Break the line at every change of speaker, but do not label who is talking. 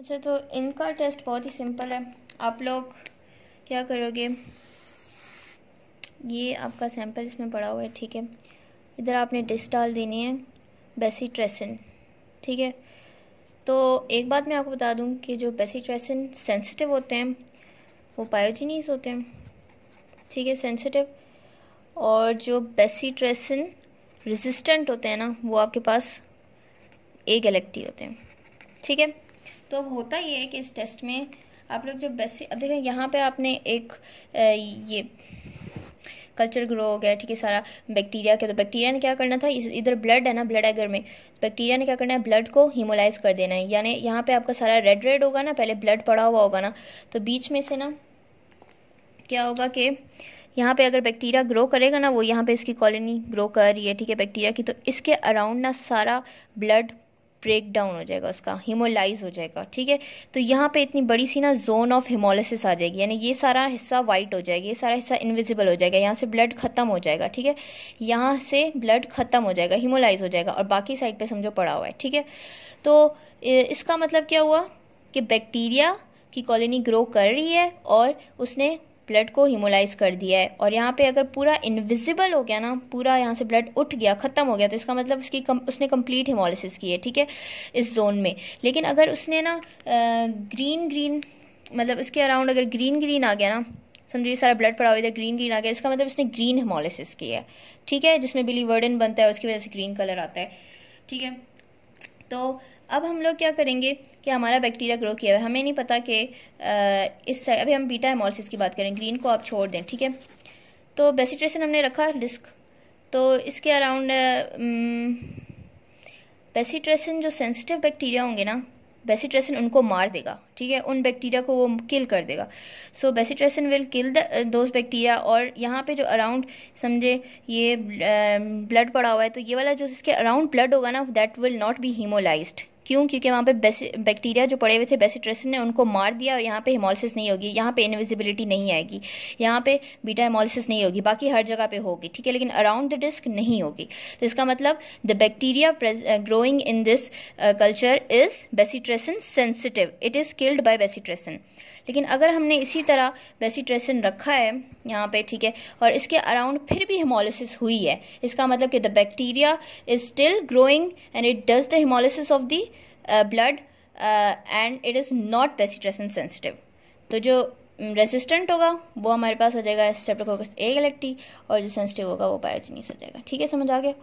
अच्छा तो इनका टेस्ट बहुत ही सिंपल है। आप लोग क्या करोगे? ये आपका सैंपल इसमें पड़ा हुआ है, ठीक है। इधर आपने डिश डाल देनी है बेसी ट्रेसन ठीक है। तो एक बात मैं आपको बता दूँ कि जो बेसी ट्रेसन सेंसिटिव होते हैं, वो पायोजीनीस होते हैं, ठीक है, सेंसिटिव। और जो बेसी ट्रेसन रेजिस्टेंट होते हैं ना, वो आपके पास ए गैलेक्टी होते हैं, ठीक है। तो अब होता ये है कि इस टेस्ट में आप लोग जो बेसी अब देखें यहाँ पे आपने एक ये कल्चर ग्रो हो गया, ठीक है, सारा बैक्टीरिया के तो बैक्टीरिया ने क्या करना था? इधर ब्लड है ना ब्लड एगर में बैक्टीरिया ने क्या करना है? ब्लड को हीमोलाइज कर देना है, यानी यहाँ पे आपका सारा रेड रेड होगा ना, पहले ब्लड पड़ा हुआ होगा ना तो बीच में से ना क्या होगा कि यहाँ पे अगर बैक्टीरिया ग्रो करेगा ना, वो यहाँ पे इसकी कॉलोनी ग्रो कर रही है, ठीक है बैक्टीरिया की तो इसके अराउंड ना सारा ब्लड ब्रेक डाउन हो जाएगा उसका हीमोलाइज हो जाएगा, ठीक है? तो यहाँ पे इतनी बड़ी सी ना जोन ऑफ़ हिमोलिसिस आ जाएगी, यानी ये सारा हिस्सा वाइट हो जाएगा, ये सारा हिस्सा इनविजिबल हो जाएगा, यहाँ से ब्लड खत्म हो जाएगा, ठीक है? यहाँ से ब्लड खत्म हो जाएगा हिमोलाइज हो जाएगा, और बाकी साइड पर समझो पड़ा हुआ है, ठीक है? तो इसका मतलब क्या हुआ? कि बैक्टीरिया की कॉलोनी ग्रो कर रही है, और उसने ब्लड को हिमोलाइज कर दिया है। और यहाँ पे अगर पूरा इनविजिबल हो गया ना पूरा यहाँ से ब्लड उठ गया ख़त्म हो गया तो इसका मतलब उसकी कम, उसने कंप्लीट हिमोलिसिस की है ठीक है इस जोन में। लेकिन अगर उसने ना ग्रीन ग्रीन मतलब इसके अराउंड अगर ग्रीन ग्रीन आ गया ना समझिए सारा ब्लड पड़ा हुआ इधर ग्रीन ग्रीन आ गया इसका मतलब इसने ग्रीन हिमोलिसिस की है ठीक है जिसमें बिली वर्डन बनता है उसकी वजह से ग्रीन कलर आता है ठीक है। तो अब हम लोग क्या करेंगे कि हमारा बैक्टीरिया ग्रो किया है। हमें नहीं पता कि इस साइड अभी हम बीटा हेमोलिसिस की बात करें ग्रीन को आप छोड़ दें, ठीक है? तो बेसिट्रेशन हमने रखा डिस्क तो इसके अराउंड बेसिट्रेसन जो सेंसिटिव बैक्टीरिया होंगे ना बेसिट्रेसन उनको मार देगा, ठीक है? उन बैक्टीरिया को वो किल कर देगा। So bacitracin will kill those bacteria और यहाँ पे जो अराउंड समझे, ये ब्लड पड़ा हुआ है तो ये वाला जो इसके अराउंड ब्लड होगा ना that will not be haemolysed क्यों? क्योंकि वहाँ पे बैक्टीरिया जो पड़े हुए थे बेसिट्रेसिन ने उनको मार दिया और यहाँ पे हिमोलिसिस नहीं होगी। यहाँ पे इनविजिबिलिटी नहीं आएगी। यहाँ पे बीटा हिमोलिसिस नहीं होगी। बाकी हर जगह पे होगी, ठीक है? लेकिन अराउंड द डिस्क नहीं होगी। तो इसका मतलब the bacteria growing in this culture is bacitracin sensitive it is killed by bacitracin लेकिन अगर हमने इसी तरह बेसिट्रेसिन रखा है यहाँ पे, ठीक है? और इसके अराउंड फिर भी हिमोलिसिस हुई है, इसका मतलब कि the bacteria is still growing and it does the haemolysis of the blood and it is not bacitracin sensitive तो जो रेजिस्टेंट होगा, वो हमारे पास आ जाएगा स्टेप्टोकोकस ए गलेक्टी और जो सेंसिटिव होगा, वो पायोजनीस आ जाएगा। ठीक है, समझ आ गया?